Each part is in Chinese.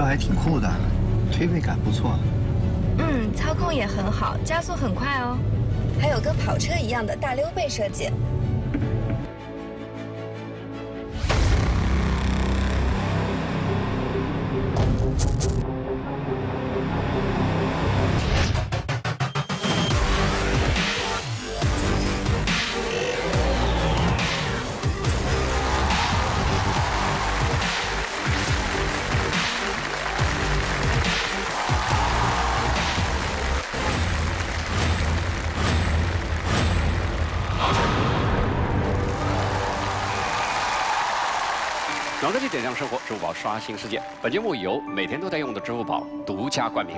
这还挺酷的，推背感不错。嗯，操控也很好，加速很快哦。还有跟跑车一样的大溜背设计。生活，支付宝刷新世界。本节目由每天都在用的支付宝独家冠名。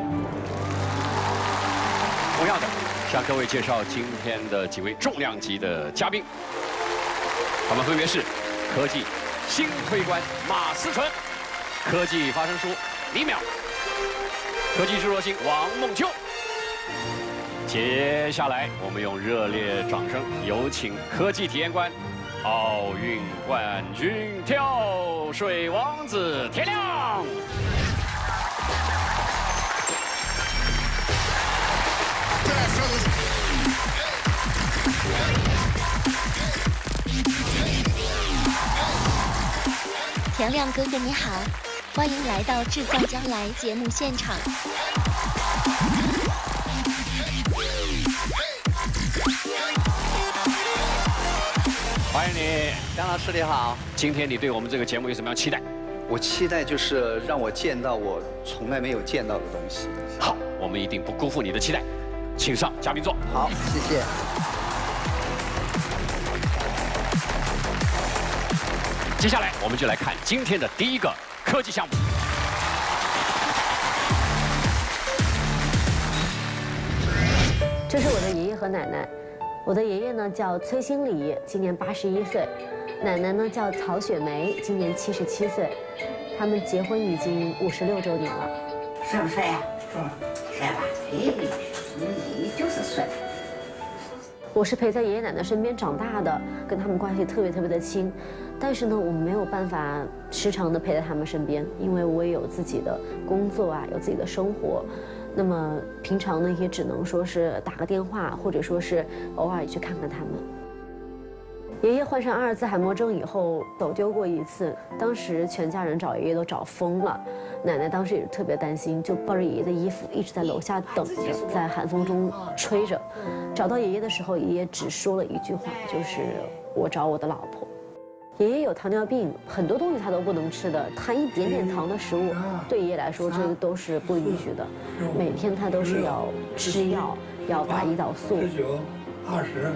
同样的，向各位介绍今天的几位重量级的嘉宾，他们分别是科技新推官马思纯、科技发声书李淼、科技制作星王梦秋。接下来，我们用热烈掌声有请科技体验官。奥运冠军跳水王子田亮，田亮哥哥你好，欢迎来到《志向将来》节目现场。欢迎你，杨老师你好。今天你对我们这个节目有什么样期待？我期待就是让我见到我从来没有见到的东西。好，我们一定不辜负你的期待，请上嘉宾座。好，谢谢。接下来我们就来看今天的第一个科技项目。这是我的爷爷和奶奶。我的爷爷呢叫崔新礼，今年八十一岁；奶奶呢叫曹雪梅，今年七十七岁。他们结婚已经五十六周年了。帅不帅呀？帅吧？哎，你就是帅。我是陪在爷爷奶奶身边长大的，跟他们关系特别特别的亲。但是呢，我没有办法时常的陪在他们身边，因为我也有自己的工作啊，有自己的生活。那么平常呢，也只能说是打个电话，或者说是偶尔去看看他们。爷爷患上阿尔兹海默症以后，走丢过一次，当时全家人找爷爷都找疯了。奶奶当时也是特别担心，就抱着爷爷的衣服一直在楼下等着，在寒风中吹着。找到爷爷的时候，爷爷只说了一句话，就是“我找我的老婆”。爷爷有糖尿病，很多东西他都不能吃的，含一点点糖的食物，对爷爷来说这个都是不允许的。每天他都是要吃药，要打胰岛素。十九、二十、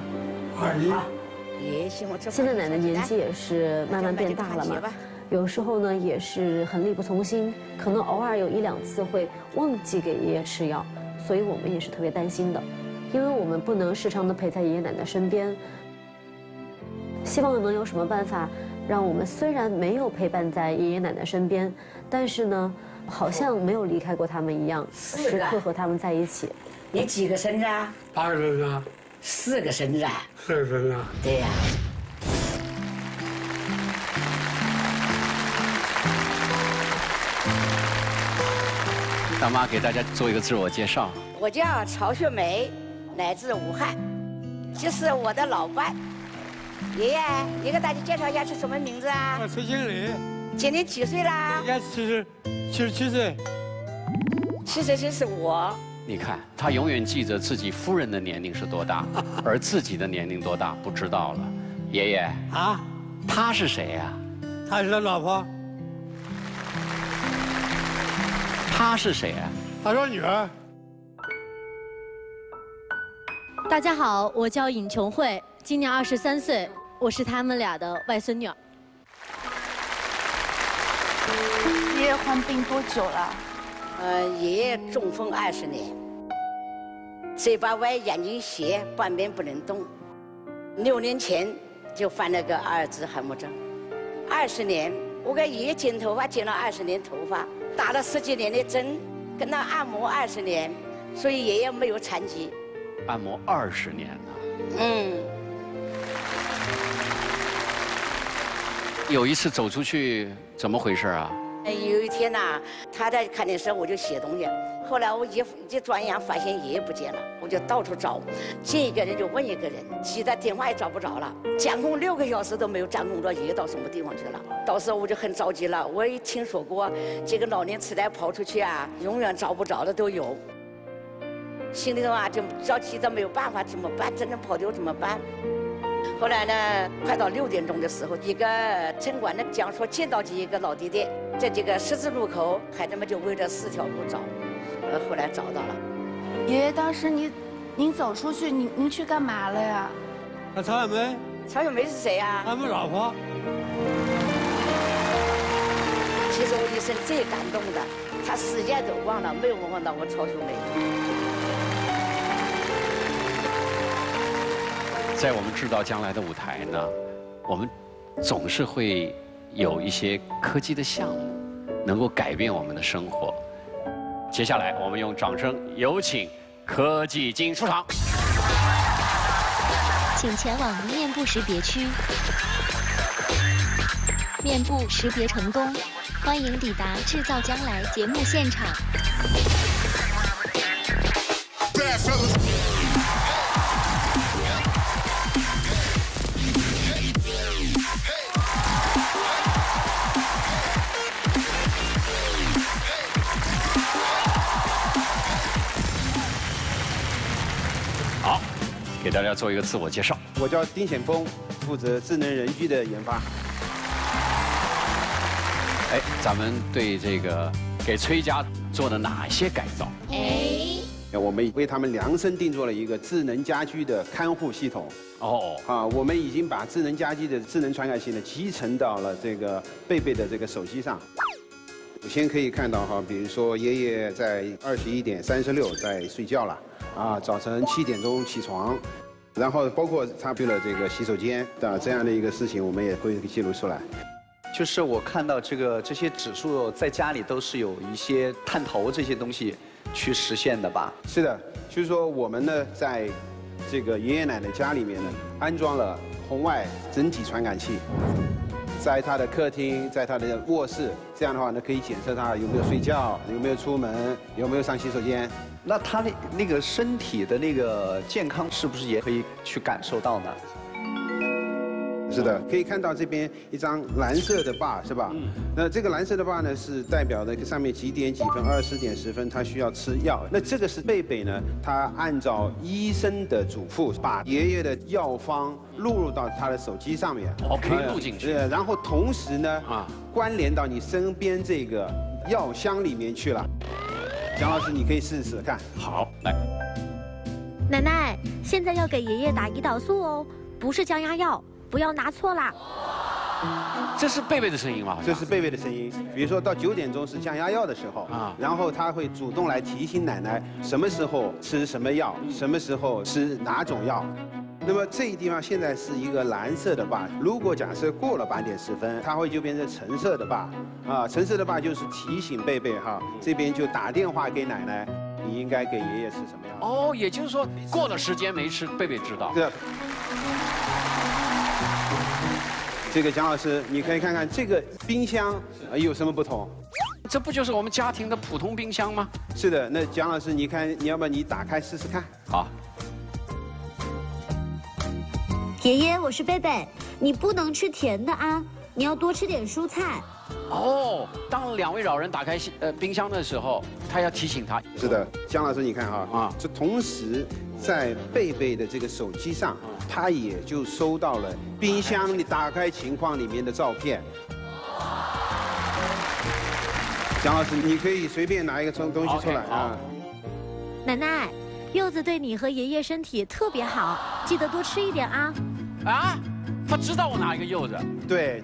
二一。现在奶奶年纪也是慢慢变大了嘛，有时候呢也是很力不从心，可能偶尔有一两次会忘记给爷爷吃药，所以我们也是特别担心的，因为我们不能时常的陪在爷爷奶奶身边。希望能有什么办法，让我们虽然没有陪伴在爷爷奶奶身边，但是呢，好像没有离开过他们一样，时刻和他们在一起。你几个孙子啊？八个孙子啊。四个孙子啊。四个孙子。对呀。大妈给大家做一个自我介绍。我叫曹雪梅，来自武汉，这是我的老伴。爷爷，你给大家介绍一下是什么名字啊？我崔经理。今年几岁啦？应该七十，七十七岁。七十七是我。你看，他永远记着自己夫人的年龄是多大，而自己的年龄多大不知道了。爷爷啊，他是谁呀？他是他老婆。他是谁啊？他说女儿。大家好，我叫尹琼慧，今年二十三岁。我是他们俩的外孙女儿。爷爷患病多久了？呃，爷爷中风二十年，嘴巴歪，眼睛斜，半边不能动。六年前就犯了个阿尔兹海默症，二十年，我给爷爷剪头发剪了二十年头发，打了十几年的针，跟他按摩二十年，所以爷爷没有残疾。按摩二十年呢？嗯。有一次走出去，怎么回事啊？有一天呐，他在看电视，我就写东西。后来我一一转眼发现爷爷不见了，我就到处找，见一个人就问一个人，急得电话也找不着了，监控六个小时都没有监控着爷爷到什么地方去了。到时候我就很着急了，我也听说过这个老年痴呆跑出去啊，永远找不着的都有。心里头啊就着急的没有办法，怎么办？真正跑丢怎么办？后来呢，快到六点钟的时候，一个城管的讲说见到几个老弟弟，在这个十字路口，孩子们就围着四条路找。呃，后来找到了。爷爷，当时您，您走出去，您您去干嘛了呀？那曹小梅。曹小梅是谁呀？俺们老婆。其实我一生最感动的，他时间都忘了，没有忘到我曹秀梅。在我们制造将来的舞台呢，我们总是会有一些科技的项目，能够改变我们的生活。接下来，我们用掌声有请科技金出场。请前往面部识别区。面部识别成功，欢迎抵达《制造将来》节目现场。给大家做一个自我介绍。我叫丁显峰，负责智能人居的研发。哎，咱们对这个给崔家做了哪些改造？哎，我们为他们量身定做了一个智能家居的看护系统。哦，啊，我们已经把智能家居的智能传感器呢集成到了这个贝贝的这个手机上。首先可以看到哈，比如说爷爷在二十一点三十六在睡觉了。啊，早晨七点钟起床，然后包括他去了这个洗手间的这样的一个事情，我们也会记录出来。就是我看到这个这些指数在家里都是有一些探头这些东西去实现的吧？是的，就是说我们呢，在这个爷爷奶奶家里面呢，安装了红外整体传感器，在他的客厅，在他的卧室，这样的话呢，可以检测他有没有睡觉，有没有出门，有没有上洗手间。那他的那个身体的那个健康是不是也可以去感受到呢？是的，可以看到这边一张蓝色的 bar 是吧？嗯那这个蓝色的 bar 呢，是代表的上面几点几分，二十点十分，他需要吃药。那这个是贝贝呢，他按照医生的嘱咐，把爷爷的药方录入到他的手机上面。哦，可以录进去。对，然后同时呢，啊，关联到你身边这个药箱里面去了。蒋老师，你可以试试看。好，来。奶奶，现在要给爷爷打胰岛素哦，不是降压药，不要拿错啦。这是贝贝的声音吗？这是贝贝的声音。比如说到九点钟是降压药的时候啊，然后他会主动来提醒奶奶什么时候吃什么药，什么时候吃哪种药。那么这一地方现在是一个蓝色的坝，如果假设过了八点十分，它会就变成橙色的坝，啊，橙色的坝就是提醒贝贝哈，这边就打电话给奶奶，你应该给爷爷吃什么药？哦，也就是说过了时间没吃，贝贝知道。对。这个蒋老师，你可以看看这个冰箱有什么不同？这不就是我们家庭的普通冰箱吗？是的，那蒋老师，你看你要不要你打开试试看？好。爷爷，我是贝贝，你不能吃甜的啊，你要多吃点蔬菜。哦，当两位老人打开呃冰箱的时候，他要提醒他。是的，姜老师，你看哈啊，这同时在贝贝的这个手机上，他也就收到了冰箱里打开情况里面的照片。蒋老师，你可以随便拿一个东东西出来啊。奶奶，柚子对你和爷爷身体特别好，记得多吃一点啊。啊，他知道我拿一个柚子。对，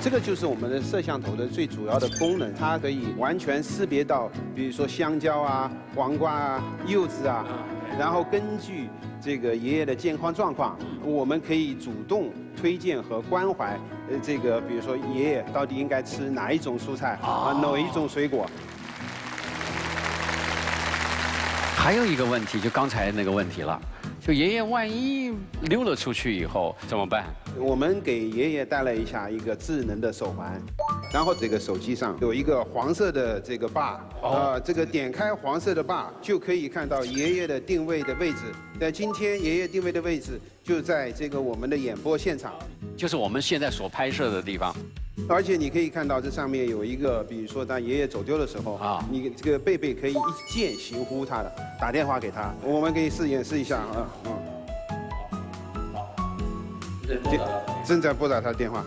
这个就是我们的摄像头的最主要的功能，它可以完全识别到，比如说香蕉啊、黄瓜啊、柚子啊，然后根据这个爷爷的健康状况，我们可以主动推荐和关怀，呃，这个比如说爷爷到底应该吃哪一种蔬菜啊，哪一种水果。还有一个问题，就刚才那个问题了。就爷爷万一溜了出去以后怎么办？我们给爷爷带来一下一个智能的手环，然后这个手机上有一个黄色的这个 bar，啊，这个点开黄色的 bar 就可以看到爷爷的定位的位置。在今天爷爷定位的位置就在这个我们的演播现场，就是我们现在所拍摄的地方。而且你可以看到这上面有一个，比如说当爷爷走丢的时候啊，你这个贝贝可以一键行呼他的，打电话给他。我们可以试演示一下啊，嗯。正在拨打他的电话。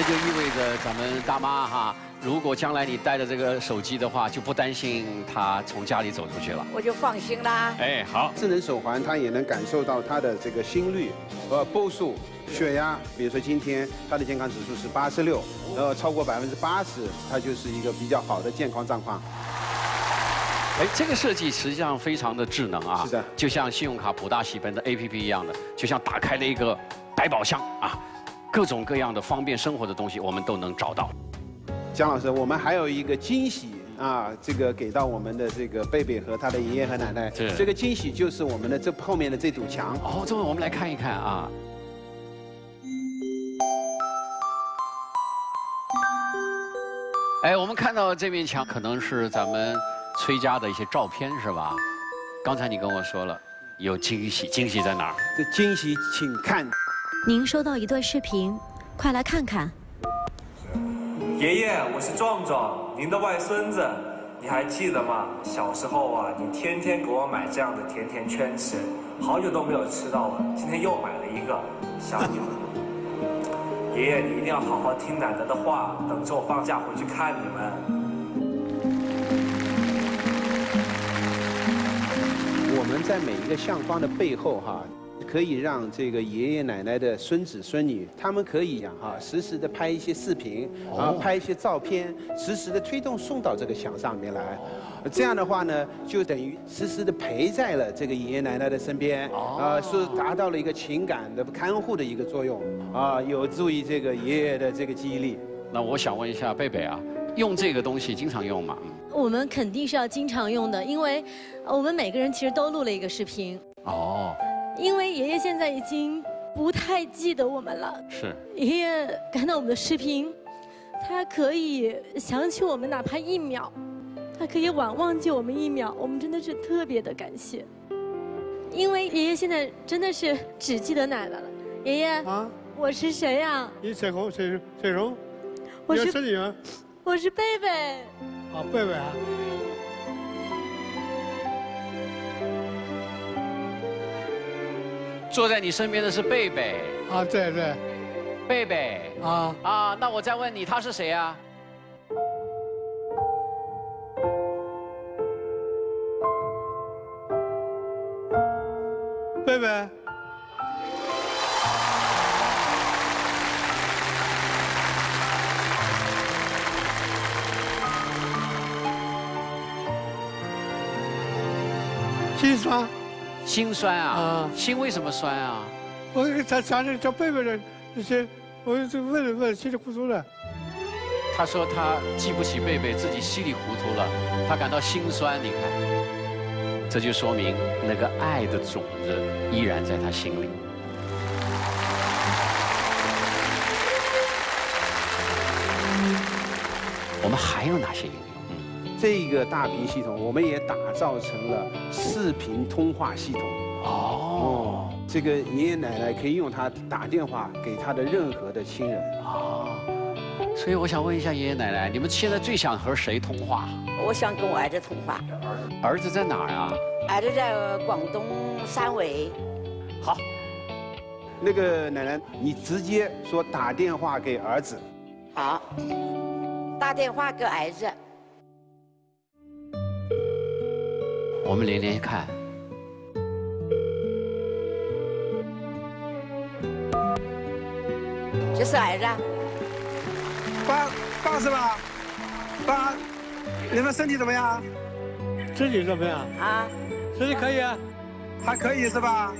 那就意味着咱们大妈哈。如果将来你带着这个手机的话，就不担心他从家里走出去了，我就放心啦。哎，好，智能手环它也能感受到它的这个心率和波数、血压。比如说今天他的健康指数是八十六，然后超过百分之八十，他就是一个比较好的健康状况。哎，这个设计实际上非常的智能啊，是的，就像信用卡普大喜奔的 APP 一样的，就像打开了一个百宝箱啊，各种各样的方便生活的东西我们都能找到。姜老师，我们还有一个惊喜啊，这个给到我们的这个贝贝和他的爷爷和奶奶。是。这个惊喜就是我们的这后面的这堵墙。哦，这我们来看一看啊。哎，我们看到这面墙可能是咱们崔家的一些照片，是吧？刚才你跟我说了有惊喜，惊喜在哪儿？这惊喜，请看。您收到一段视频，快来看看。爷爷，我是壮壮，您的外孙子，你还记得吗？小时候啊，你天天给我买这样的甜甜圈吃，好久都没有吃到了，今天又买了一个，想你了。爷爷，你一定要好好听奶奶的话，等着我放假回去看你们。我们在每一个相框的背后，哈。可以让这个爷爷奶奶的孙子孙女，他们可以呀哈，实时的拍一些视频，啊，拍一些照片，实时的推动送到这个墙上面来。这样的话呢，就等于实时的陪在了这个爷爷奶奶的身边，啊，是达到了一个情感的看护的一个作用，啊，有助于这个爷爷的这个记忆力。那我想问一下贝贝啊，用这个东西经常用吗？我们肯定是要经常用的，因为我们每个人其实都录了一个视频。哦。因为爷爷现在已经不太记得我们了。是。爷爷看到我们的视频，他可以想起我们哪怕一秒，他可以晚忘记我们一秒，我们真的是特别的感谢。因为爷爷现在真的是只记得奶奶了。爷爷。啊。我是谁呀？你谁红谁谁红？我是你啊？我是贝贝。啊，贝贝啊。坐在你身边的是贝贝。啊，对对，贝贝。啊。啊，那我再问你，他是谁啊？贝贝，心酸。心酸啊！心为什么酸啊？我他家里叫贝贝的那些，我就问了问，稀里糊涂的。他说他记不起贝贝，自己稀里糊涂了，他感到心酸。你看，这就说明那个爱的种子依然在他心里。我们还有哪些应用？这个大屏系统，我们也打造成了视频通话系统。哦，这个爷爷奶奶可以用它打电话给他的任何的亲人。哦，所以我想问一下爷爷奶奶，你们现在最想和谁通话？我想跟我儿子通话。儿子在哪儿啊？儿子在广东汕尾。好，那个奶奶，你直接说打电话给儿子。好，打电话给儿子。我们连连看，这是儿子，爸爸是吧？爸，你们身体怎么样？身体怎么样？啊，身体可以啊，还可以是吧？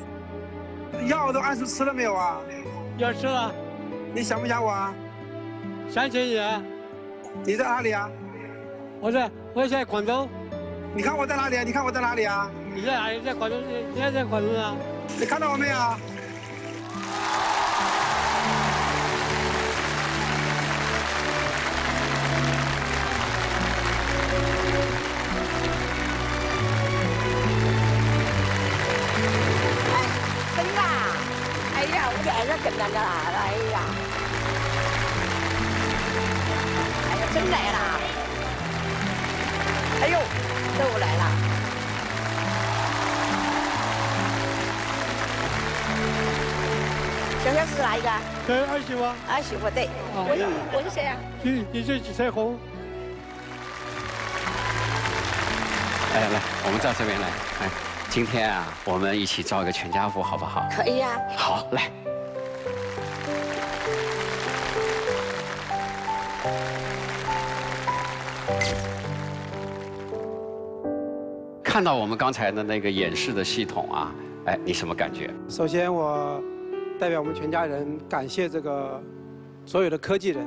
药都按时吃了没有啊？药吃了。你想不想我啊？想起你啊。你在哪里啊？我在我在广州。你看我在哪里啊？你看我在哪里啊？你在哪里？在广州？你在在广州啊？你看到我没有？真的？哎呀，我的儿子跟那个啦，哎呀，哎呀，真来了！哎呦，都来了。小小是哪一个？对，二媳妇。二媳妇对。我是我是谁啊？你你是彩虹。来来，我们到这边来，来，今天啊，我们一起照一个全家福，好不好？可以呀。好，来。看到我们刚才的那个演示的系统啊，哎，你什么感觉？首先，我代表我们全家人感谢这个所有的科技人。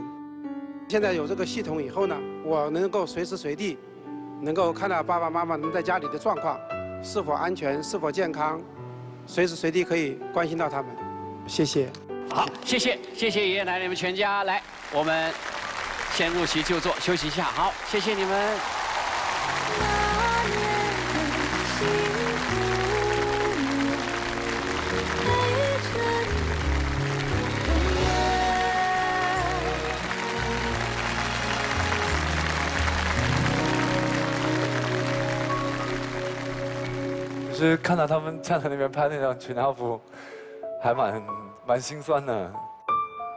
现在有这个系统以后呢，我能够随时随地能够看到爸爸妈妈能在家里的状况，是否安全，是否健康，随时随地可以关心到他们。谢谢。好，谢谢，谢谢爷爷奶奶们全家来，我们先入席就坐，休息一下。好，谢谢你们。实看到他们站在那边拍那张全家福，还蛮蛮心酸的。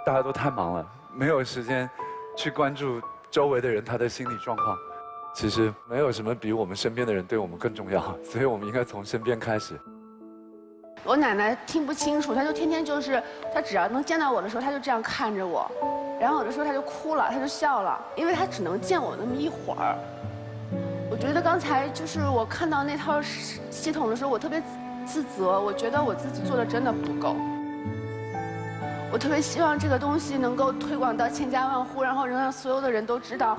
大家都太忙了，没有时间去关注周围的人他的心理状况。其实没有什么比我们身边的人对我们更重要，所以我们应该从身边开始。我奶奶听不清楚，她就天天就是，她只要能见到我的时候，她就这样看着我，然后有的时候她就哭了，她就笑了，因为她只能见我那么一会儿。我觉得刚才就是我看到那套系统的时候，我特别自责，我觉得我自己做的真的不够。我特别希望这个东西能够推广到千家万户，然后能让所有的人都知道，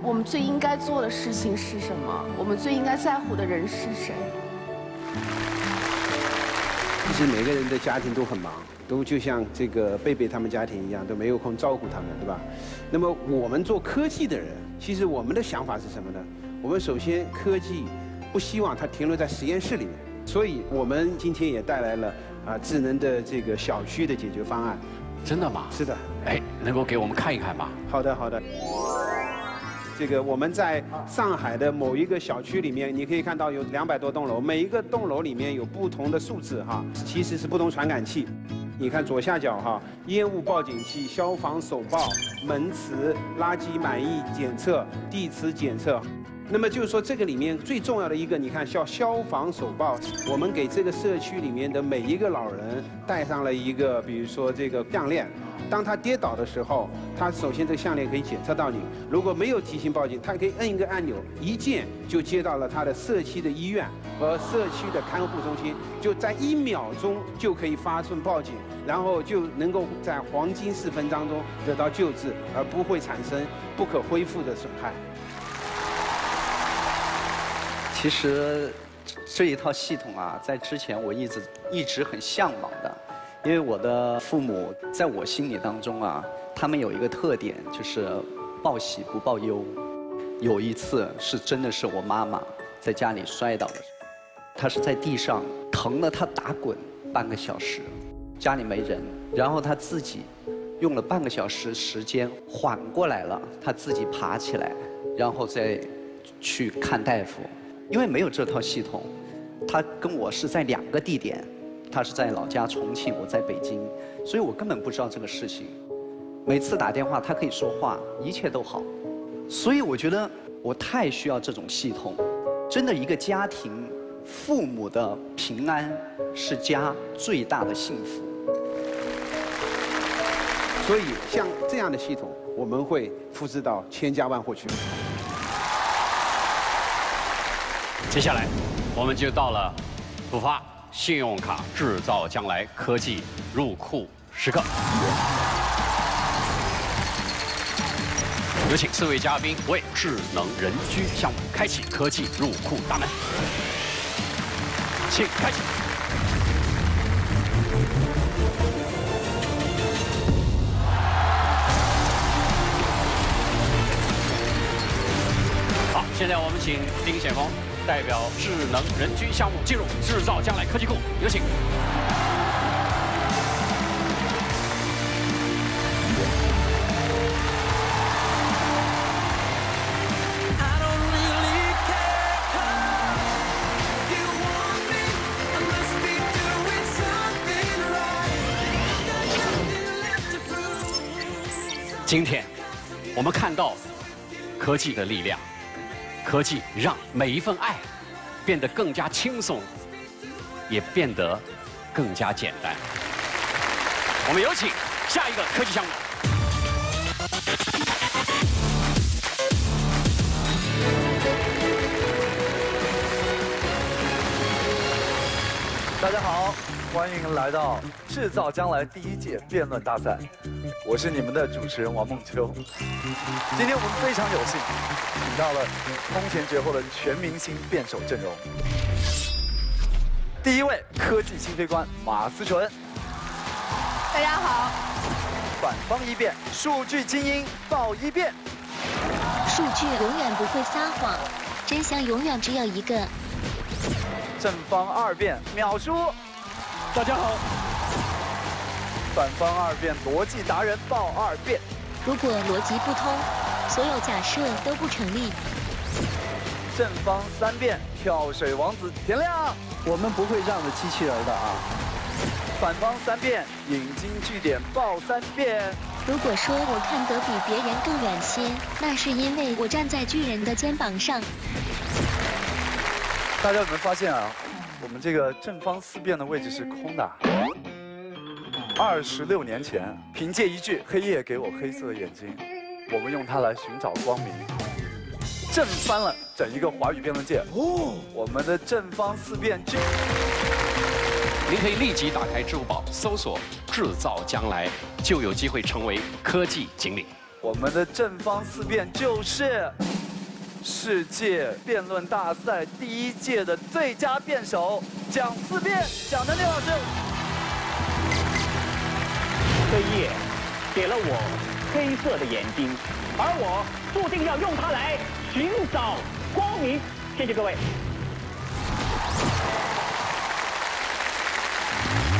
我们最应该做的事情是什么，我们最应该在乎的人是谁。其实每个人的家庭都很忙，都就像这个贝贝他们家庭一样，都没有空照顾他们，对吧？那么我们做科技的人，其实我们的想法是什么呢？我们首先科技不希望它停留在实验室里面，所以我们今天也带来了啊智能的这个小区的解决方案。真的吗？是的。哎，能够给我们看一看吗？好的，好的。这个我们在上海的某一个小区里面，你可以看到有两百多栋楼，每一个栋楼里面有不同的数字哈，其实是不同传感器。你看左下角哈，烟雾报警器、消防手报、门磁、垃圾满意检测、地磁检测。那么就是说，这个里面最重要的一个，你看叫消防手报，我们给这个社区里面的每一个老人戴上了一个，比如说这个项链，当他跌倒的时候，他首先这个项链可以检测到你，如果没有提醒报警，他可以摁一个按钮，一键就接到了他的社区的医院和社区的看护中心，就在一秒钟就可以发送报警，然后就能够在黄金四分当中得到救治，而不会产生不可恢复的损害。其实这一套系统啊，在之前我一直一直很向往的，因为我的父母在我心里当中啊，他们有一个特点，就是报喜不报忧。有一次是真的是我妈妈在家里摔倒的时候，她是在地上疼得她打滚半个小时，家里没人，然后她自己用了半个小时时间缓过来了，她自己爬起来，然后再去看大夫。因为没有这套系统，他跟我是在两个地点，他是在老家重庆，我在北京，所以我根本不知道这个事情。每次打电话他可以说话，一切都好，所以我觉得我太需要这种系统。真的，一个家庭父母的平安是家最大的幸福。所以像这样的系统，我们会复制到千家万户去。接下来，我们就到了浦发信用卡制造将来科技入库时刻。有请四位嘉宾为智能人居项目开启科技入库大门，请开启。好，现在我们请丁显峰代表智能人居项目进入制造将来科技库，有请。今天，我们看到科技的力量，科技让每一份爱变得更加轻松，也变得更加简单。我们有请下一个科技项目。大家好，欢迎来到制造将来第一届辩论大赛。我是你们的主持人王梦秋。今天我们非常有幸，请到了空前绝后的全明星辩手阵容。第一位，科技新飞官马思纯。大家好。反方一辩，数据精英鲍一辩。数据永远不会撒谎，真相永远只有一个。正方二辩，秒叔。大家好。反方二辩，逻辑达人鲍二辩。如果逻辑不通，所有假设都不成立。正方三辩，跳水王子田亮。我们不会让着机器人的啊。反方三辩，引经据典报三辩。如果说我看得比别人更远些，那是因为我站在巨人的肩膀上。大家有没有发现啊？我们这个正方四辩的位置是空的。二十六年前，凭借一句“黑夜给我黑色的眼睛”，我们用它来寻找光明，震翻了整一个华语辩论界。哦，我们的正方四辩就，您可以立即打开支付宝，搜索“制造将来”，就有机会成为科技锦鲤。我们的正方四辩就是世界辩论大赛第一届的最佳辩手蒋四辩，蒋能力老师。这一夜给了我黑色的眼睛，而我注定要用它来寻找光明。谢谢各位。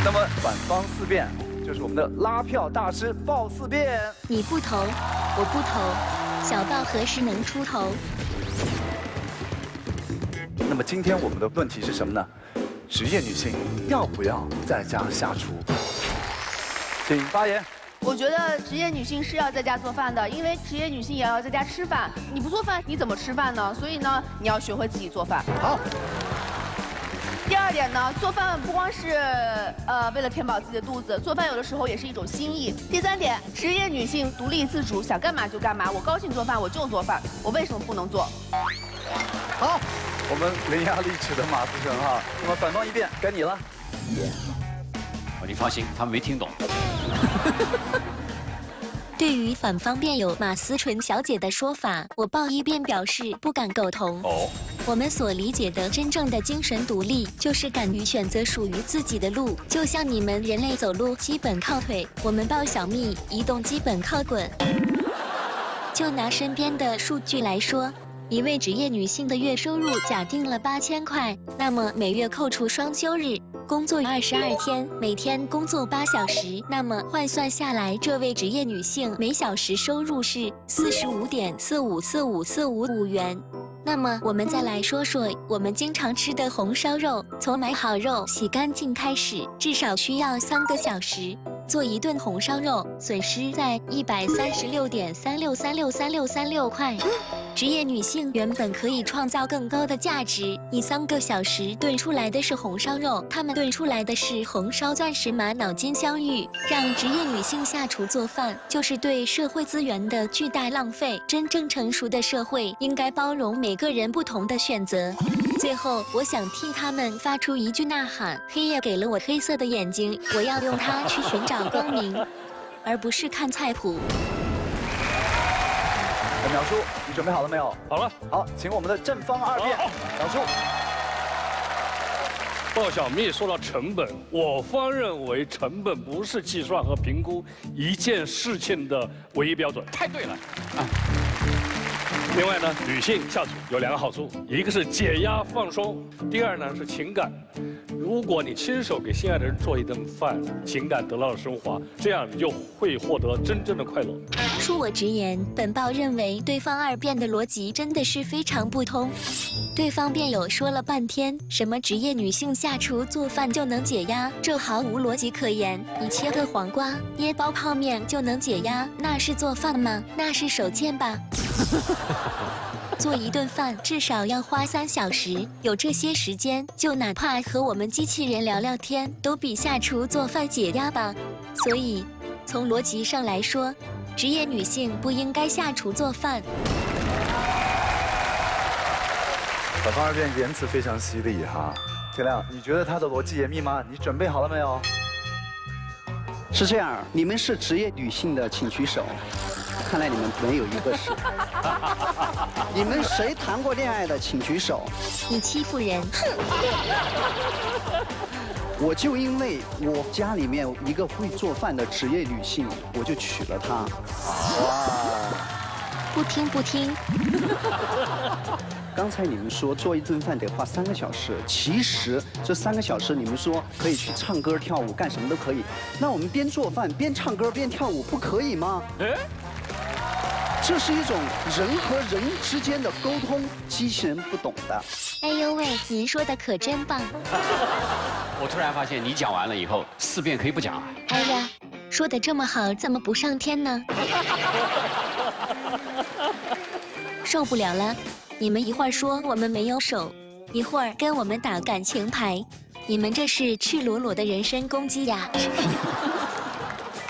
那么反方四辩就是我们的拉票大师鲍四辩。你不投，我不投，小鲍何时能出头？那么今天我们的问题是什么呢？职业女性要不要在家下厨？请发言。我觉得职业女性是要在家做饭的，因为职业女性也要在家吃饭。你不做饭，你怎么吃饭呢？所以呢，你要学会自己做饭。好。第二点呢，做饭不光是呃为了填饱自己的肚子，做饭有的时候也是一种心意。第三点，职业女性独立自主，想干嘛就干嘛。我高兴做饭我就做饭，我为什么不能做？好，我们伶牙俐齿的马思纯哈，那么反方一辩该你了。你放心，他们没听懂。对于反方辩友马思纯小姐的说法，我报一辩表示不敢苟同。哦，我们所理解的真正的精神独立，就是敢于选择属于自己的路。就像你们人类走路基本靠腿，我们抱小蜜移动基本靠滚。就拿身边的数据来说。一位职业女性的月收入假定了八千块，那么每月扣除双休日，工作二十二天，每天工作八小时，那么换算下来，这位职业女性每小时收入是四十五点四五四五四五五元。那么我们再来说说我们经常吃的红烧肉，从买好肉洗干净开始，至少需要三个小时。做一顿红烧肉，损失在一百三十六点三六三六三六三六块。职业女性原本可以创造更高的价值，你三个小时炖出来的是红烧肉，他们炖出来的是红烧钻石玛瑙金镶玉。让职业女性下厨做饭，就是对社会资源的巨大浪费。真正成熟的社会应该包容每个人不同的选择。最后，我想替他们发出一句呐喊：黑夜给了我黑色的眼睛，我要用它去寻找光明，而不是看菜谱。我苗叔，你准备好了没有？好了。好，请我们的正方二辩，苗叔。鲍小蜜说到成本，我方认为成本不是计算和评估一件事情的唯一标准。太对了。另外呢，女性下厨有两个好处，一个是解压放松，第二呢是情感。如果你亲手给心爱的人做一顿饭，情感得到了升华，这样你就会获得真正的快乐。恕我直言，本报认为对方二辩的逻辑真的是非常不通。对方辩友说了半天，什么职业女性下厨做饭就能解压，这毫无逻辑可言。你切个黄瓜、捏包泡面就能解压，那是做饭吗？那是手贱吧？做一顿饭至少要花三小时，有这些时间，就哪怕和我们机器人聊聊天，都比下厨做饭解压吧。所以，从逻辑上来说，职业女性不应该下厨做饭。本方二辩言辞非常犀利哈，天亮，你觉得他的逻辑严密吗？你准备好了没有？是这样，你们是职业女性的，请举手。看来你们没有一个是。你们谁谈过恋爱的，请举手。你欺负人！我就因为我家里面一个会做饭的职业女性，我就娶了她。哇！不听不听。刚才你们说做一顿饭得花三个小时，其实这三个小时你们说可以去唱歌跳舞干什么都可以。那我们边做饭边唱歌边跳舞不可以吗？哎。这是一种人和人之间的沟通，机器人不懂的。哎呦喂，您说的可真棒！我突然发现，你讲完了以后，四遍可以不讲啊。哎呀，说的这么好，怎么不上天呢？受不了了，你们一会儿说我们没有手，一会儿跟我们打感情牌，你们这是赤裸裸的人身攻击呀！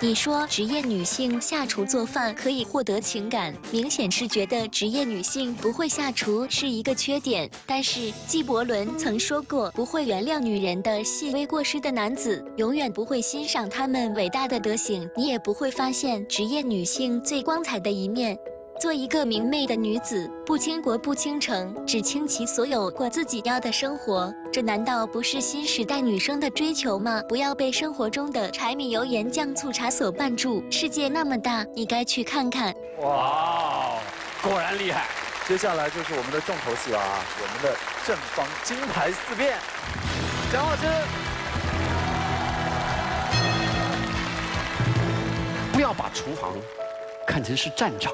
你说职业女性下厨做饭可以获得情感，明显是觉得职业女性不会下厨是一个缺点。但是纪伯伦曾说过，不会原谅女人的细微过失的男子，永远不会欣赏她们伟大的德行，你也不会发现职业女性最光彩的一面。做一个明媚的女子，不倾国不倾城，只倾其所有过自己要的生活，这难道不是新时代女生的追求吗？不要被生活中的柴米油盐酱醋茶所绊住。世界那么大，你该去看看。哇，果然厉害！接下来就是我们的重头戏了啊，我们的正方金牌四辩，蒋老师，不要把厨房看成是战场。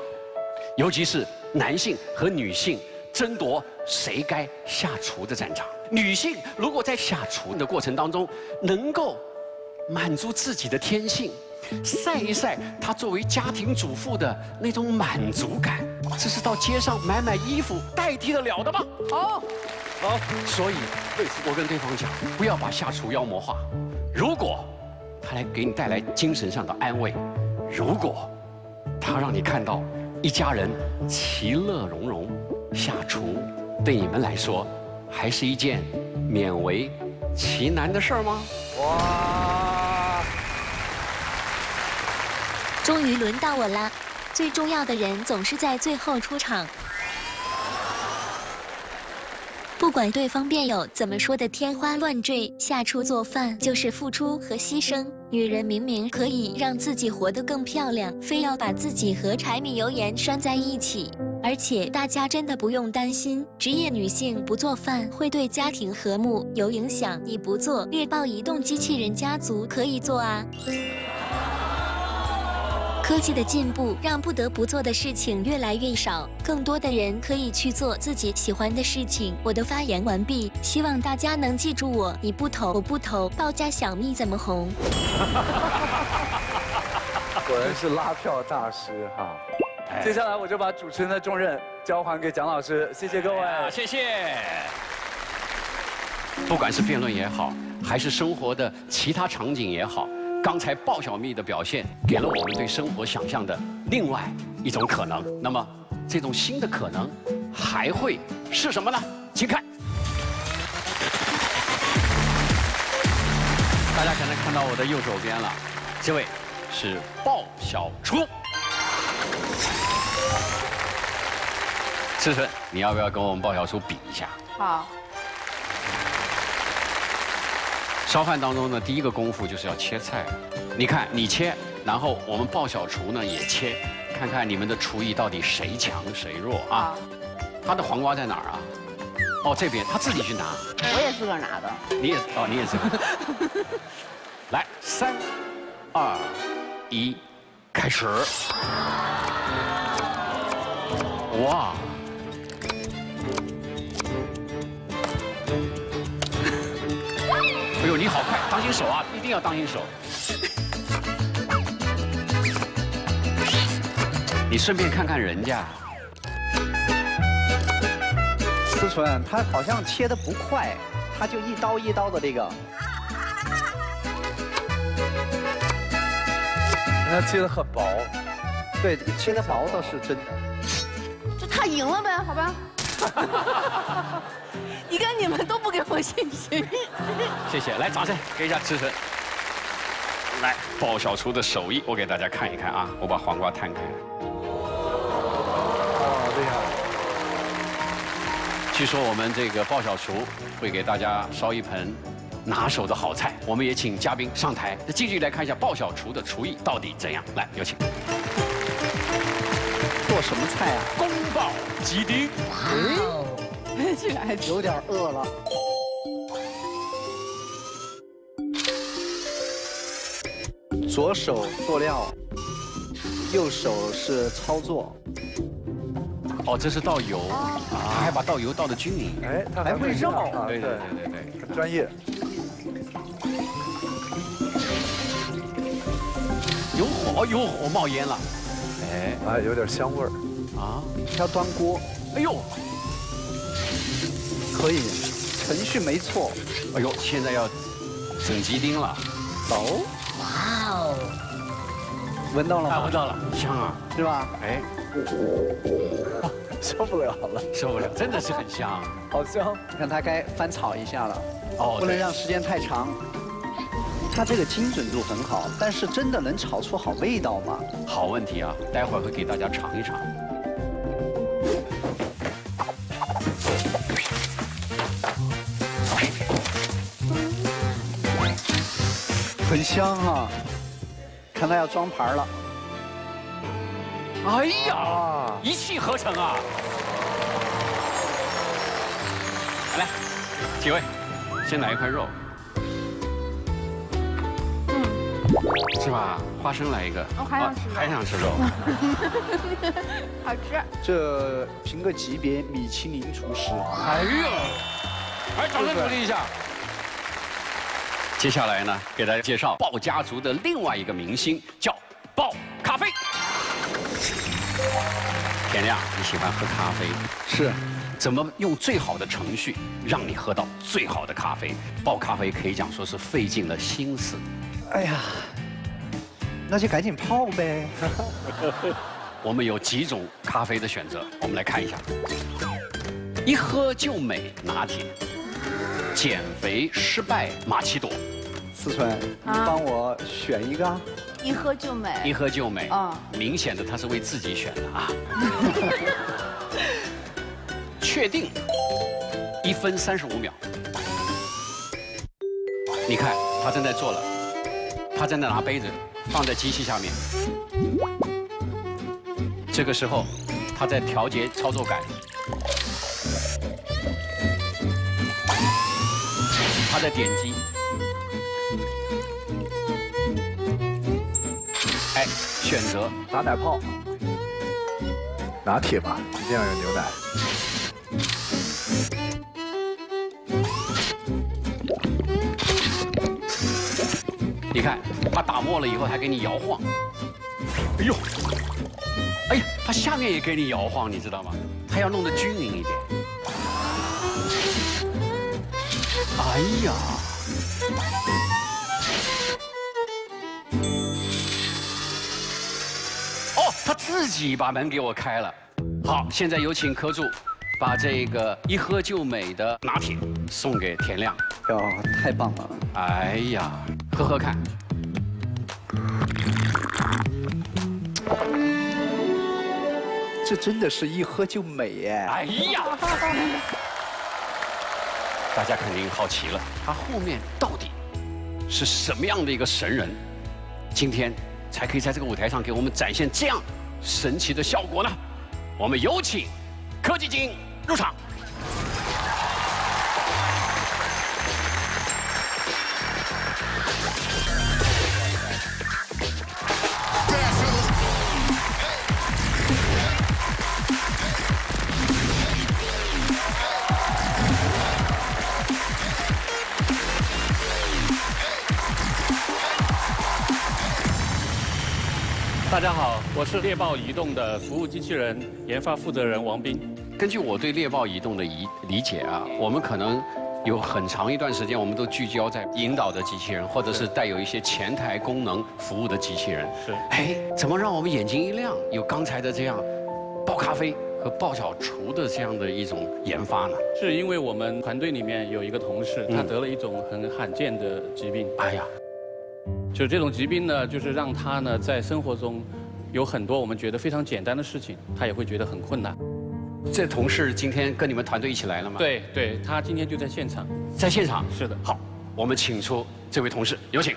尤其是男性和女性争夺谁该下厨的战场。女性如果在下厨的过程当中能够满足自己的天性，晒一晒她作为家庭主妇的那种满足感，这是到街上买买衣服代替得了的吗？好，好。所以，我跟对方讲，不要把下厨妖魔化。如果他来给你带来精神上的安慰，如果他让你看到。一家人其乐融融，下厨对你们来说还是一件勉为其难的事儿吗？哇！终于轮到我了，最重要的人总是在最后出场。不管对方辩友怎么说的天花乱坠，下厨做饭就是付出和牺牲。女人明明可以让自己活得更漂亮，非要把自己和柴米油盐拴在一起。而且大家真的不用担心，职业女性不做饭会对家庭和睦有影响。你不做，猎豹移动机器人家族可以做啊。科技的进步让不得不做的事情越来越少，更多的人可以去做自己喜欢的事情。我的发言完毕，希望大家能记住我。你不投，我不投，报价小蜜怎么红？果然是拉票大师哈！接下来我就把主持人的重任交还给蒋老师，谢谢各位，谢谢。不管是辩论也好，还是生活的其他场景也好。刚才鲍小蜜的表现，给了我们对生活想象的另外一种可能。那么，这种新的可能还会是什么呢？请看，大家可能看到我的右手边了，这位是鲍小初。思纯，你要不要跟我们鲍小厨比一下？好。烧饭当中呢，第一个功夫就是要切菜。你看，你切，然后我们鲍小厨呢也切，看看你们的厨艺到底谁强谁弱啊？他的黄瓜在哪儿啊？哦，这边他自己去拿。我也自个儿拿的。你也哦，你也自个儿。来，三、二、一，开始。哇！好快，当心手啊，一定要当心手。你顺便看看人家。思纯，他好像切的不快，他就一刀一刀的这个。他切的很薄，对，切的薄倒是真的。就他赢了呗，好吧。你看你们都不给我信心。谢谢，来掌声给一下思纯。来，鲍小厨的手艺，我给大家看一看啊，我把黄瓜摊开。哇，厉害！据说我们这个鲍小厨会给大家烧一盆拿手的好菜，我们也请嘉宾上台，近距离来看一下鲍小厨的厨艺到底怎样。来，有请。做什么菜啊？宫保鸡丁。哎，这还有点饿了。左手做料，右手是操作。哦，这是倒油，他还把倒油倒的均匀。哎，他还会绕。对对对对对，很专业。有火，有火冒烟了。哎，哎，有点香味儿。啊，要端锅。哎呦，可以，程序没错。哎呦，现在要整鸡丁了。走。哇哦，闻到了吗？闻到了，香啊，是吧？哎，受不了了，受不了，真的是很香，好香。你看它该翻炒一下了，哦，不能让时间太长。它这个精准度很好，但是真的能炒出好味道吗？好问题啊，待会儿会给大家尝一尝。很香啊！看他要装盘了。哎呀，一气呵成啊！来，几位，先来一块肉。是吧？花生来一个。我还想吃。还想吃肉。好吃。这评个级别，米其林厨师。哎呦，来，掌声鼓励一下。接下来呢，给大家介绍鲍家族的另外一个明星，叫鲍咖啡。田亮，你喜欢喝咖啡？是。怎么用最好的程序让你喝到最好的咖啡？爆咖啡可以讲说是费尽了心思。哎呀，那就赶紧泡呗。我们有几种咖啡的选择，我们来看一下。一喝就美拿铁。减肥失败马奇朵，思纯，你帮我选一个。一喝就美。一喝就美。啊，明显的他是为自己选的啊。确定。一分三十五秒。你看，他正在做了，他正在拿杯子放在机器下面。这个时候，他在调节操作杆。他在点击，哎，选择打奶泡，拿铁吧，一定要有牛奶。你看，它打磨了以后还给你摇晃。哎呦，哎呀，它下面也给你摇晃，你知道吗？它要弄得均匀一点。哎呀！哦，他自己把门给我开了。好，现在有请科助，把这个一喝就美的拿铁送给田亮。哟，太棒了！哎呀，喝喝看。这真的是一喝就美耶！哎呀，大家肯定好奇了，他后面到底是什么样的一个神人？今天才可以在这个舞台上给我们展现这样神奇的效果呢？我们有请科技精英入场。我是猎豹移动的服务机器人研发负责人王斌。根据我对猎豹移动的理理解啊，我们可能有很长一段时间，我们都聚焦在引导的机器人，或者是带有一些前台功能服务的机器人。是。哎，怎么让我们眼睛一亮，有刚才的这样爆咖啡和爆小厨的这样的一种研发呢？是因为我们团队里面有一个同事，他得了一种很罕见的疾病。哎呀。就是这种疾病呢，就是让他呢在生活中有很多我们觉得非常简单的事情，他也会觉得很困难。这同事今天跟你们团队一起来了吗？对对，他今天就在现场。在现场？是的。好，我们请出这位同事，有请。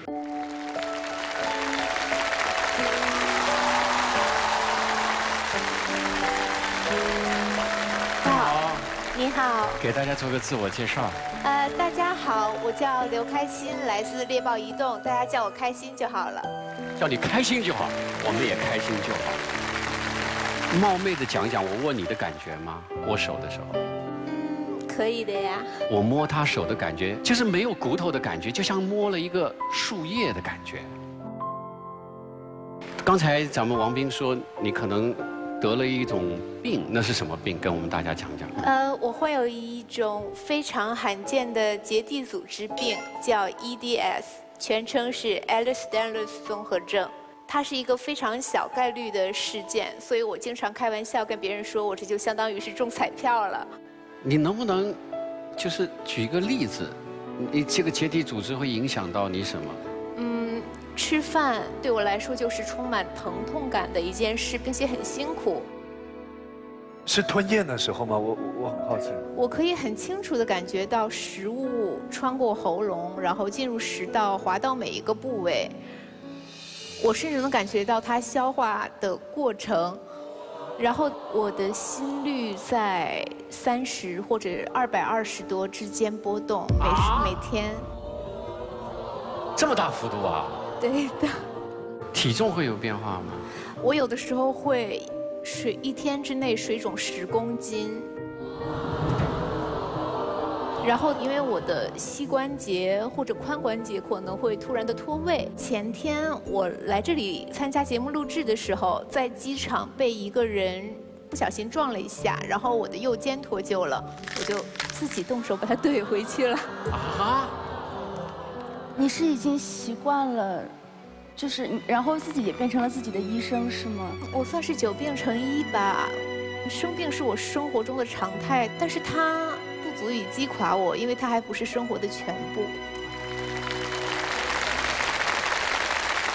你好，给大家做个自我介绍。呃，大家好，我叫刘开心，来自猎豹移动，大家叫我开心就好了。叫你开心就好，我们也开心就好。冒昧的讲讲，我握你的感觉吗？握手的时候。嗯，可以的呀。我摸他手的感觉，就是没有骨头的感觉，就像摸了一个树叶的感觉。刚才咱们王斌说，你可能。得了一种病，那是什么病？跟我们大家讲讲。呃，我患有一种非常罕见的结缔组织病，叫 EDS，全称是 Ehlers-Danlos 综合症。它是一个非常小概率的事件，所以我经常开玩笑跟别人说，我这就相当于是中彩票了。你能不能，就是举一个例子，你这个结缔组织会影响到你什么？嗯吃饭对我来说就是充满疼痛感的一件事，并且很辛苦。是吞咽的时候吗？我我很好奇。我可以很清楚的感觉到食物穿过喉咙，然后进入食道，滑到每一个部位。我甚至能感觉到它消化的过程。然后我的心率在三十或者二百二十多之间波动，每每天。这么大幅度啊！对的，体重会有变化吗？我有的时候会水一天之内水肿十公斤，然后因为我的膝关节或者髋关节可能会突然的脱位。前天我来这里参加节目录制的时候，在机场被一个人不小心撞了一下，然后我的右肩脱臼了，我就自己动手把它怼回去了。啊？你是已经习惯了，就是然后自己也变成了自己的医生是吗？我算是久病成医吧，生病是我生活中的常态，但是它不足以击垮我，因为它还不是生活的全部。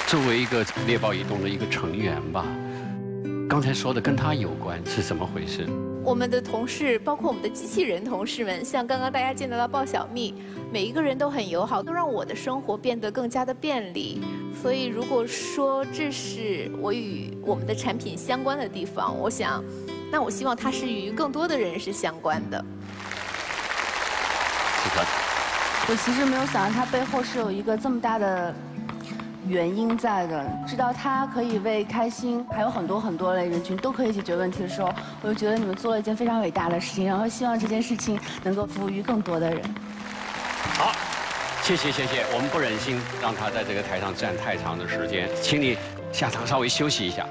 作为一个猎豹移动的一个成员吧，刚才说的跟他有关是怎么回事？我们的同事，包括我们的机器人同事们，像刚刚大家见到的鲍小蜜，每一个人都很友好，都让我的生活变得更加的便利。所以，如果说这是我与我们的产品相关的地方，我想，那我希望它是与更多的人是相关的。我其实没有想到它背后是有一个这么大的。原因在的，知道他可以为开心，还有很多很多类人群都可以解决问题的时候，我就觉得你们做了一件非常伟大的事情，然后希望这件事情能够服务于更多的人。好，谢谢谢谢，我们不忍心让他在这个台上站太长的时间，请你下场稍微休息一下。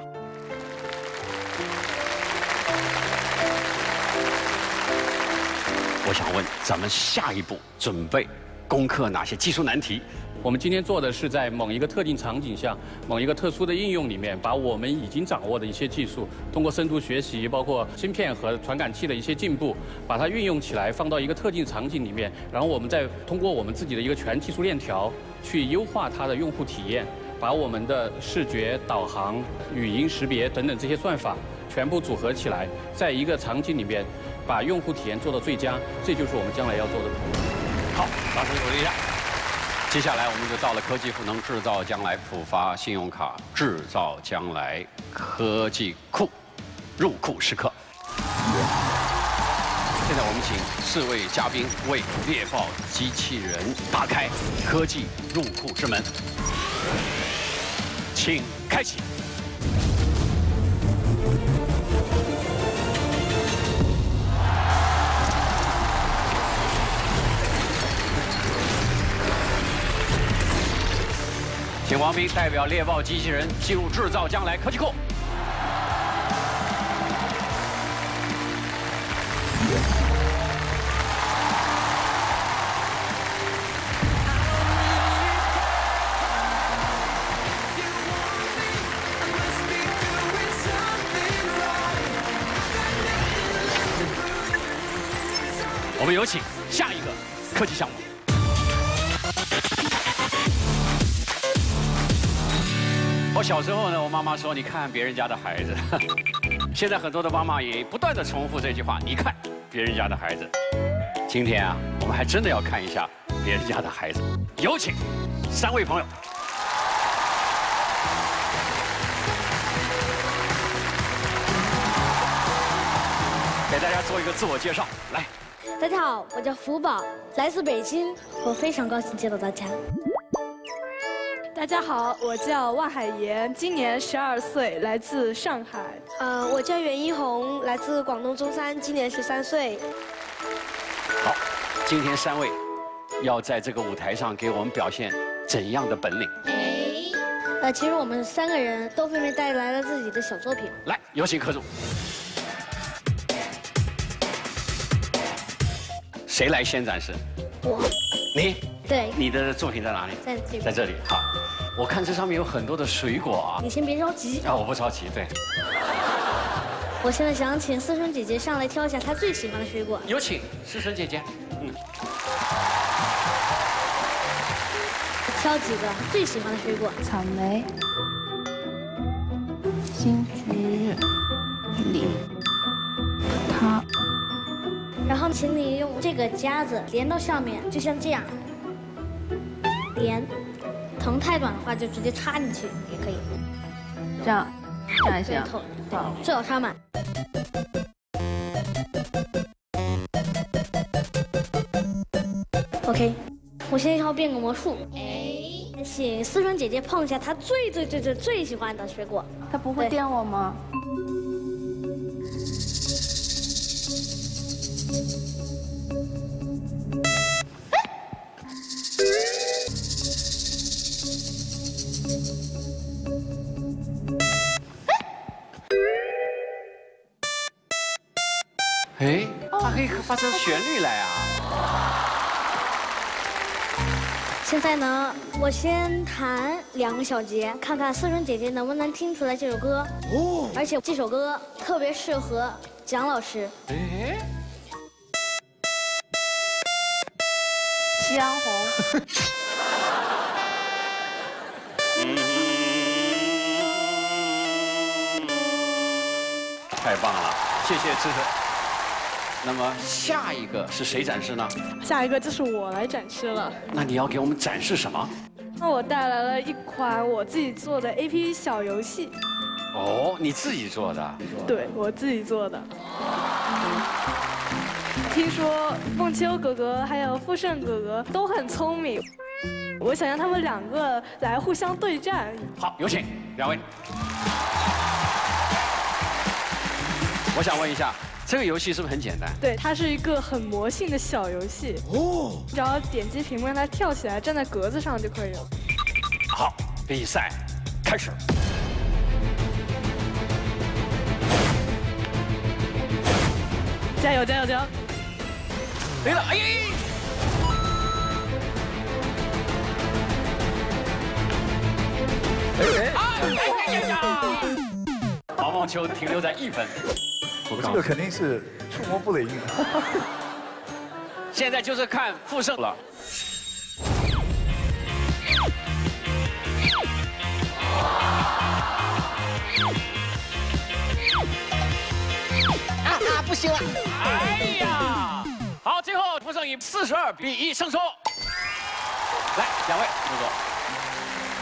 我想问，咱们下一步准备攻克哪些技术难题？我们今天做的是在某一个特定场景下、某一个特殊的应用里面，把我们已经掌握的一些技术，通过深度学习，包括芯片和传感器的一些进步，把它运用起来，放到一个特定场景里面，然后我们再通过我们自己的一个全技术链条，去优化它的用户体验，把我们的视觉导航、语音识别等等这些算法，全部组合起来，在一个场景里面，把用户体验做到最佳，这就是我们将来要做的。好，掌声鼓励一下。接下来我们就到了科技赋能制造将来浦发信用卡制造将来科技库入库时刻。现在我们请四位嘉宾为猎豹机器人打开科技入库之门，请开启。请王斌代表猎豹机器人进入制造将来科技库。我们有请下一个科技项目。小时候呢，我妈妈说：“你看别人家的孩子。”现在很多的妈妈也不断的重复这句话：“你看别人家的孩子。”今天啊，我们还真的要看一下别人家的孩子。有请三位朋友，给大家做一个自我介绍。来。大家好，我叫福宝，来自北京，我非常高兴见到大家。大家好，我叫万海岩，今年十二岁，来自上海。呃，我叫袁一红，来自广东中山，今年十三岁。好，今天三位要在这个舞台上给我们表现怎样的本领？哎，呃，其实我们三个人都分别带来了自己的小作品。来，有请科主。谁来先展示？我。你。对。你的作品在哪里？在这里。在这里。好，我看这上面有很多的水果啊。你先别着急。啊，我不着急。对。我现在想请思春姐姐上来挑一下她最喜欢的水果。有请思春姐姐。嗯。挑几个最喜欢的水果。草莓。金桔。梨。桃。然后，请你用这个夹子连到上面，就像这样连。藤太短的话，就直接插进去也可以。这样，这样行。好，最好插满。OK，我现在要变个魔术。哎，请思春姐姐碰一下她最最最最最喜欢的水果。她不会电我吗？发出旋律来啊！现在呢，我先弹两个小节，看看思春姐姐能不能听出来这首歌。哦，而且这首歌特别适合蒋老师。哎，夕阳红。太棒了，谢谢思春。那么下一个是谁展示呢？下一个就是我来展示了。那你要给我们展示什么？那我带来了一款我自己做的 A P P 小游戏。哦，你自己做的？对，我自己做的。听说孟秋哥哥还有傅盛哥哥都很聪明，我想让他们两个来互相对战。好，有请两位。我想问一下。这个游戏是不是很简单？对，它是一个很魔性的小游戏。哦，只要点击屏幕让它跳起来，站在格子上就可以了。好，比赛开始。加油，加油，加油！没了，哎呀！哎！毛毛球停留在一分。这个肯定是触摸不灵。现在就是看复胜了。啊啊，不行了！哎呀，好，最后傅盛以四十二比一胜出。来，两位入座。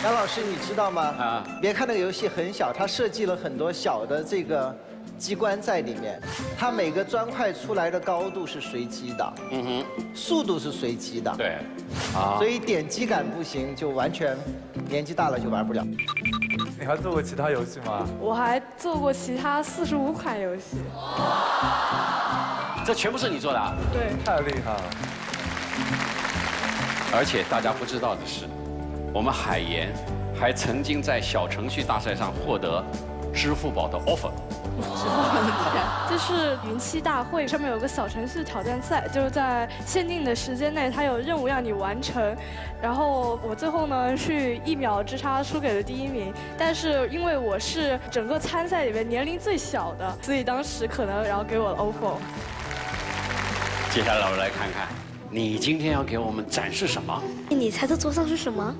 杨老师，你知道吗？啊，别看那个游戏很小，它设计了很多小的这个机关在里面。它每个砖块出来的高度是随机的，嗯哼，速度是随机的，对，啊，所以点击感不行，就完全年纪大了就玩不了。你还做过其他游戏吗？我还做过其他四十五款游戏。这全部是你做的？啊？对，太厉害了。而且大家不知道的是。我们海岩还曾经在小程序大赛上获得支付宝的 offer。这是云栖大会上面有个小程序挑战赛，就是在限定的时间内，它有任务让你完成。然后我最后呢是一秒之差输给了第一名，但是因为我是整个参赛里面年龄最小的，所以当时可能然后给我了 offer。接下来我们来看看。你今天要给我们展示什么？你猜这桌上是什么？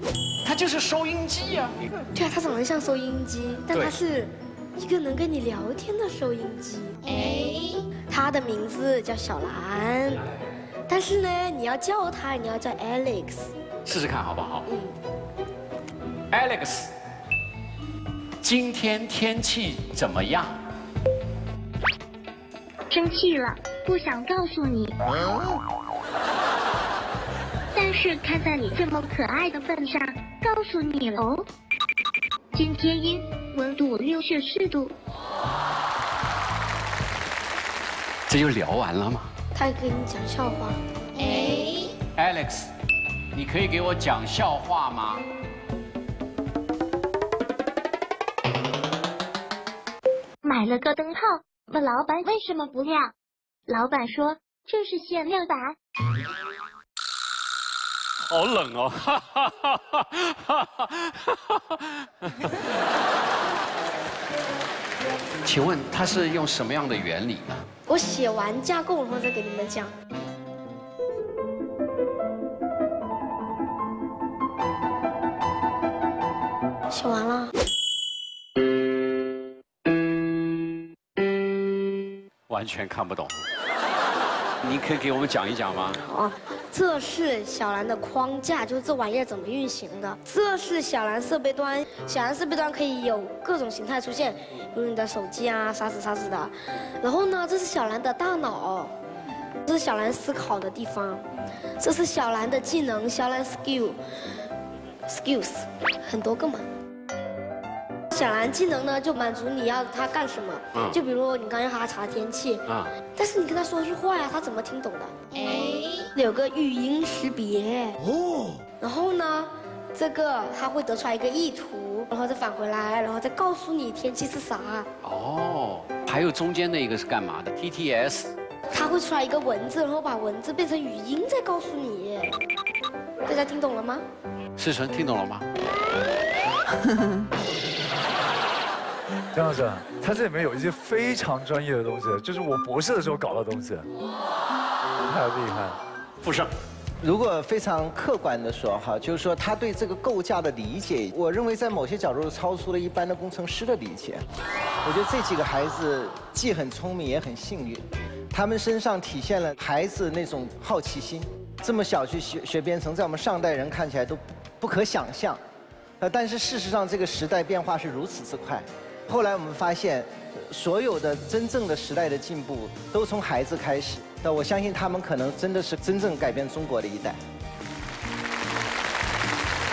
它就是收音机呀！对啊，它长得像收音机，但它是一个能跟你聊天的收音机。哎，它的名字叫小兰，但是呢，你要叫它，你要叫 Alex。试试看好不好？嗯。Alex，今天天气怎么样？生气了，不想告诉你。但是看在你这么可爱的份上，告诉你喽。今天阴，温度六摄氏度。这就聊完了吗？他给你讲笑话。哎，Alex，你可以给我讲笑话吗？买了个灯泡，问老板为什么不亮，老板说这是限量版。好冷哦！请问它是用什么样的原理呢？我写完架构，然后再给你们讲。写完了。完全看不懂。你可以给我们讲一讲吗？好，这是小蓝的框架，就是这玩意儿怎么运行的。这是小蓝设备端，小蓝设备端可以有各种形态出现，有你的手机啊，啥子啥子的。然后呢，这是小蓝的大脑，这是小蓝思考的地方，这是小蓝的技能，小蓝 skill，skills，很多个嘛。小蓝技能呢，就满足你要他干什么。嗯。就比如你刚要他查天气。啊。但是你跟他说句话呀，他怎么听懂的？哎。有个语音识别。哦。然后呢，这个他会得出来一个意图，然后再返回来，然后再告诉你天气是啥。哦。还有中间那个是干嘛的？TTS。他会出来一个文字，然后把文字变成语音再告诉你。大家听懂了吗？世纯听懂了吗？江老师，他这里面有一些非常专业的东西，就是我博士的时候搞的东西，太厉害。傅盛，如果非常客观的说哈，就是说他对这个构架的理解，我认为在某些角度超出了一般的工程师的理解。我觉得这几个孩子既很聪明也很幸运，他们身上体现了孩子那种好奇心。这么小去学学编程，在我们上代人看起来都不可想象。呃，但是事实上这个时代变化是如此之快。后来我们发现，所有的真正的时代的进步都从孩子开始。那我相信他们可能真的是真正改变中国的一代。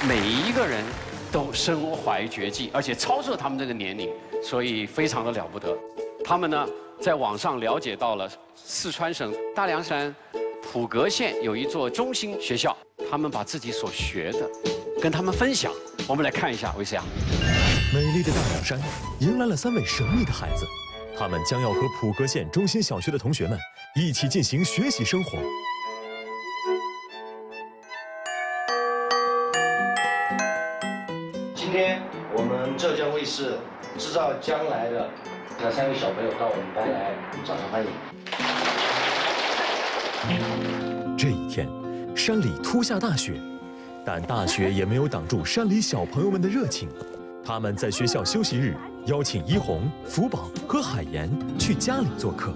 每一个人都身怀绝技，而且超出了他们这个年龄，所以非常的了不得。他们呢，在网上了解到了四川省大凉山普格县有一座中心学校，他们把自己所学的跟他们分享。我们来看一下，维斯亚。美丽的大凉山迎来了三位神秘的孩子，他们将要和普格县中心小学的同学们一起进行学习生活。今天我们浙江卫视制造将来的那三位小朋友到我们班来，掌声欢迎。这一天，山里突下大雪，但大雪也没有挡住山里小朋友们的热情。他们在学校休息日邀请一红、福宝和海岩去家里做客。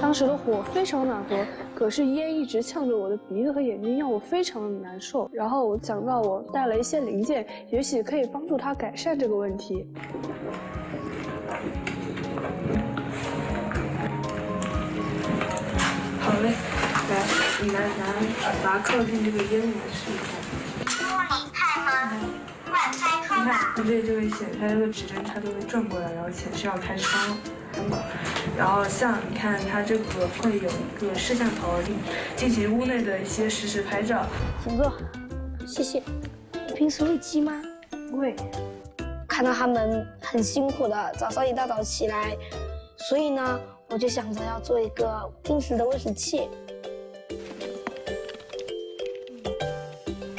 当时的火非常暖和，可是烟一直呛着我的鼻子和眼睛，让我非常的难受。然后我想到我带了一些零件，也许可以帮助他改善这个问题。好嘞，来，你来拿拿靠近这个烟来试一下。它这里就会显示它这个指针，它就会转过来，然后显示要开窗了。然后像你看，它这个会有一个摄像头，进行屋内的一些实时拍照。请坐，谢谢。你平时喂鸡吗？喂。看到他们很辛苦的早上一大早起来，所以呢，我就想着要做一个定时的喂食器。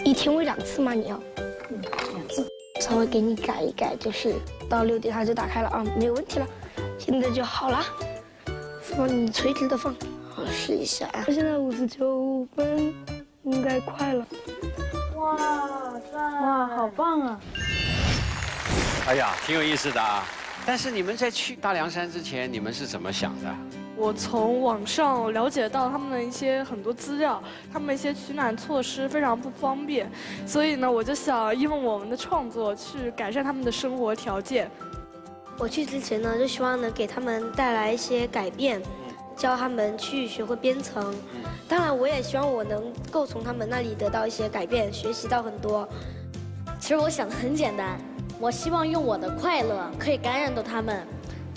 一天喂两次吗？你要？稍微给你改一改，就是到六点它就打开了啊，没有问题了。现在就好了，放你垂直的放，我试一下啊。现在五十九分，应该快了。哇哇，好棒啊！哎呀，挺有意思的啊。但是你们在去大凉山之前，你们是怎么想的？我从网上了解到他们的一些很多资料，他们一些取暖措施非常不方便，所以呢，我就想用我们的创作去改善他们的生活条件。我去之前呢，就希望能给他们带来一些改变，教他们去学会编程。当然，我也希望我能够从他们那里得到一些改变，学习到很多。其实我想的很简单，我希望用我的快乐可以感染到他们，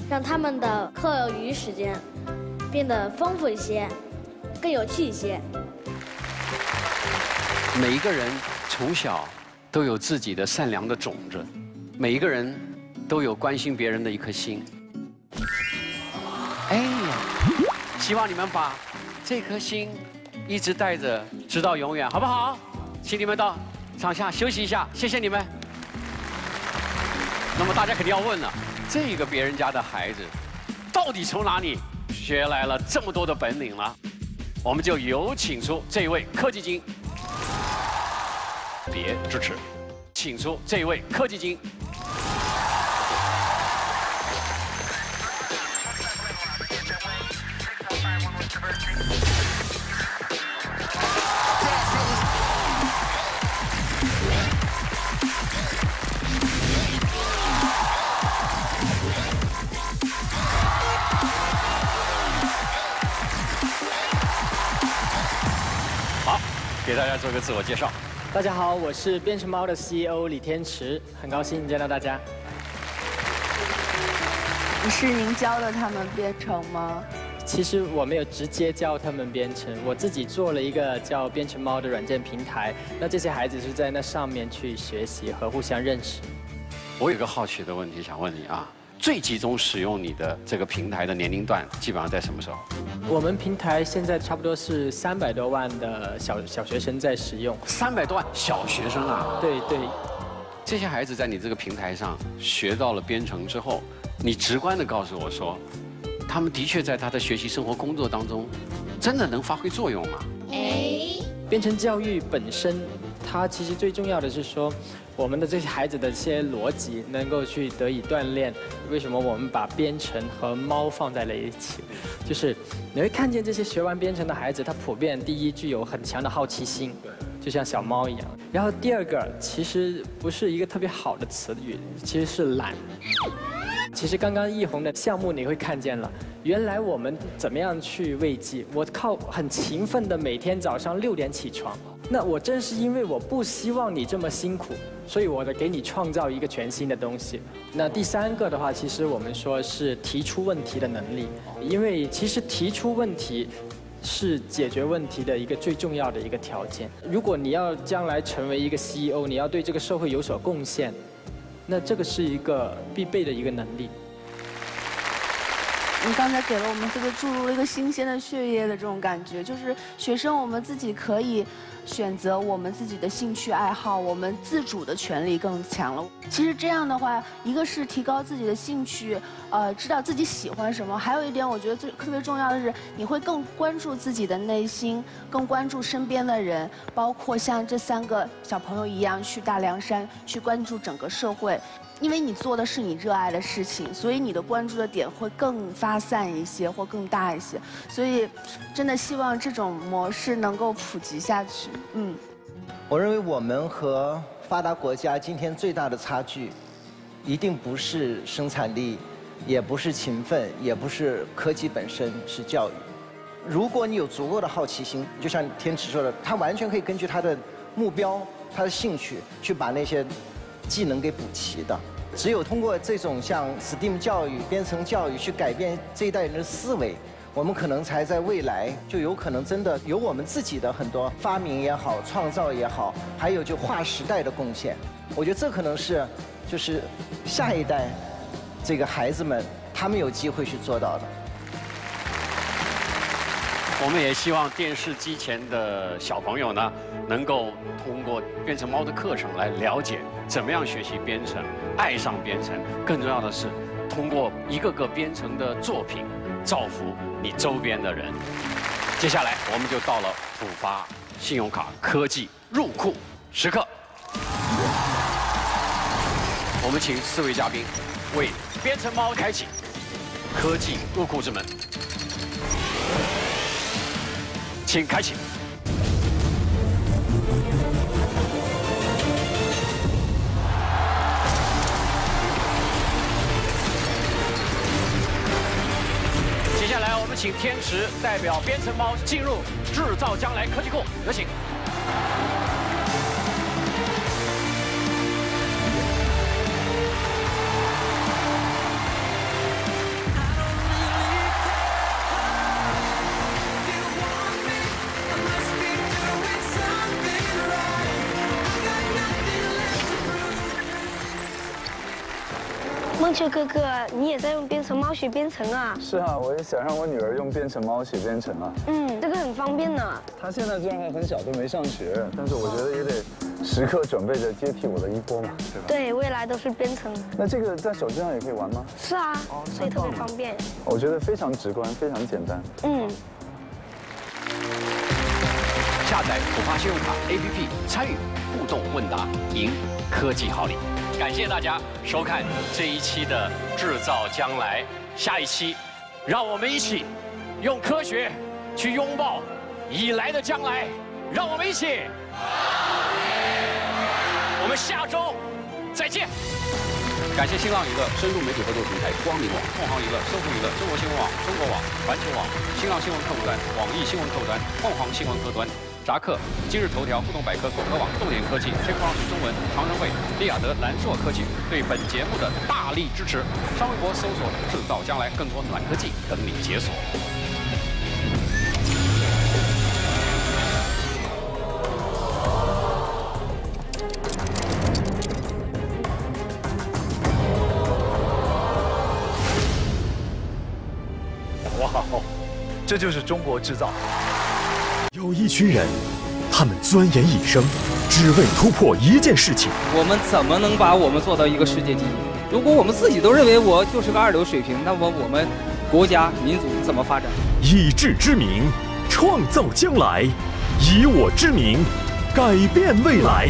让他们的课余时间变得丰富一些，更有趣一些。每一个人从小都有自己的善良的种子，每一个人。都有关心别人的一颗心。哎呀，希望你们把这颗心一直带着，直到永远，好不好？请你们到场下休息一下，谢谢你们。那么大家肯定要问了，这个别人家的孩子，到底从哪里学来了这么多的本领呢？我们就有请出这位科技精，别支持，请出这位科技精。给大家做个自我介绍。大家好，我是编程猫的 CEO 李天池，很高兴见到大家。是您教的他们编程吗？其实我没有直接教他们编程，我自己做了一个叫编程猫的软件平台。那这些孩子是在那上面去学习和互相认识。我有个好奇的问题想问你啊。最集中使用你的这个平台的年龄段基本上在什么时候？我们平台现在差不多是三百多万的小小学生在使用。三百多万小学生啊？对对。这些孩子在你这个平台上学到了编程之后，你直观的告诉我说，他们的确在他的学习、生活、工作当中，真的能发挥作用吗？哎，编程教育本身，它其实最重要的是说。我们的这些孩子的一些逻辑能够去得以锻炼。为什么我们把编程和猫放在了一起？就是你会看见这些学完编程的孩子，他普遍第一具有很强的好奇心，就像小猫一样。然后第二个其实不是一个特别好的词语，其实是懒。其实刚刚易红的项目你会看见了，原来我们怎么样去喂鸡？我靠很勤奋的每天早上六点起床。那我正是因为我不希望你这么辛苦，所以我的给你创造一个全新的东西。那第三个的话，其实我们说是提出问题的能力，因为其实提出问题是解决问题的一个最重要的一个条件。如果你要将来成为一个 CEO，你要对这个社会有所贡献，那这个是一个必备的一个能力。你刚才给了我们这个注入了一个新鲜的血液的这种感觉，就是学生我们自己可以。选择我们自己的兴趣爱好，我们自主的权利更强了。其实这样的话，一个是提高自己的兴趣，呃，知道自己喜欢什么；还有一点，我觉得最特别重要的是，你会更关注自己的内心，更关注身边的人，包括像这三个小朋友一样去大凉山，去关注整个社会。因为你做的是你热爱的事情，所以你的关注的点会更发散一些，或更大一些。所以，真的希望这种模式能够普及下去。嗯，我认为我们和发达国家今天最大的差距，一定不是生产力，也不是勤奋，也不是科技本身，是教育。如果你有足够的好奇心，就像天池说的，他完全可以根据他的目标、他的兴趣，去把那些技能给补齐的。只有通过这种像 STEAM 教育、编程教育去改变这一代人的思维，我们可能才在未来就有可能真的有我们自己的很多发明也好、创造也好，还有就划时代的贡献。我觉得这可能是就是下一代这个孩子们他们有机会去做到的。我们也希望电视机前的小朋友呢，能够通过编程猫的课程来了解怎么样学习编程，爱上编程。更重要的是，通过一个个编程的作品，造福你周边的人。接下来，我们就到了浦发信用卡科技入库时刻。我们请四位嘉宾为编程猫开启科技入库之门。请开启。接下来，我们请天池代表编程猫进入制造将来科技库，有请。梦秋哥哥，你也在用编程猫学编程啊？是啊，我也想让我女儿用编程猫学编程啊。嗯，这个很方便呢。她现在虽然还很小，都没上学，但是我觉得也得时刻准备着接替我的衣钵嘛，对吧？对，未来都是编程。那这个在手机上也可以玩吗？是啊，所以特别方便。我觉得非常直观，非常简单。嗯。下载浦发信用卡 APP，参与互动问答，赢科技好礼。感谢大家收看这一期的《制造将来》，下一期，让我们一起用科学去拥抱已来的将来，让我们一起，我们下周再见。感谢新浪娱乐、深度媒体合作平台光明网、凤凰娱乐、搜狐娱乐、中国新闻网、中国网、环球网、新浪新闻客户端、网易新闻客户端、凤凰新闻客户端。扎克、今日头条、互动百科、果壳网、动点科技、TechCrunch 中文、长城会、利雅得、蓝硕科技对本节目的大力支持。上微博搜索“制造将来”，更多暖科技等你解锁。哇，这就是中国制造。有一群人，他们钻研一生，只为突破一件事情。我们怎么能把我们做到一个世界第一？如果我们自己都认为我就是个二流水平，那么我们国家民族怎么发展？以智之名，创造将来；以我之名，改变未来。